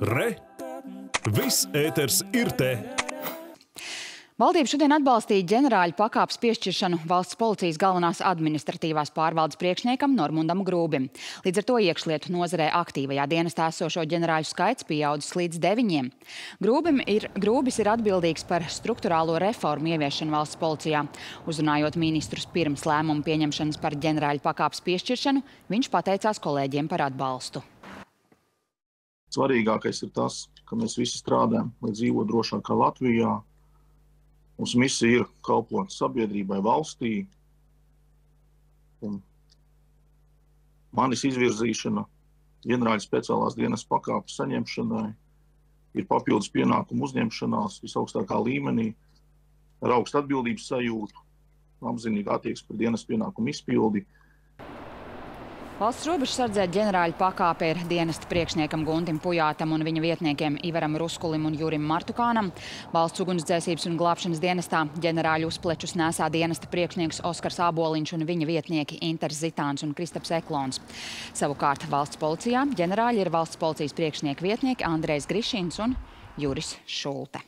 Re! Viss ēters ir te! Valdība šodien atbalstīja ģenerāļu pakāpes piešķiršanu valsts policijas galvenās administratīvās pārvaldes priekšniekam Normundam Grūbim. Līdz ar to iekšlietu nozarē aktīvajā dienestā esošo ģenerāļu skaits pieaudzis līdz deviņiem. Grūbim ir, Grūbis ir atbildīgs par struktūrālo reformu ieviešanu valsts policijā. Uzrunājot ministrus pirms lēmumu pieņemšanas par ģenerāļu pakāpes piešķiršanu, viņš pateicās kolēģiem par atbalstu. Svarīgākais ir tas, ka mēs visi strādājam, lai dzīvo drošākā Latvijā, Mums misija ir kalpot sabiedrībai, valstī. Un manis izvirzīšana ģenerāļa speciālās dienas pakāpes saņemšanai ir papildus pienākumu uzņemšanās visaugstākā līmenī, ar augstu atbildības sajūtu, apzinīgu attieksmi par dienas pienākumu izpildi. Valsts robežsardzē ģenerāļa pakāpe ir dienesta priekšniekam Guntim Pujātam un viņa vietniekiem Ivaram Ruskulim un Jurim Martukānam. Valsts ugunsdzēsības un glābšanas dienestā ģenerāļu uzplečus nesā dienesta priekšnieks Oskars Āboliņš un viņa vietnieki Inters Zitāns un Kristaps Eklons. Savukārt valsts policijā ģenerāļi ir valsts policijas priekšnieku vietnieki Andrejs Grišins un Juris Šulte.